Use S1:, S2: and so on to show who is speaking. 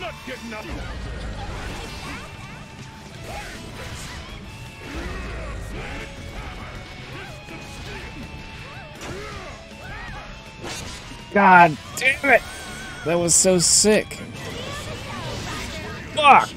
S1: not getting up.
S2: God damn it! That was so sick. Fuck!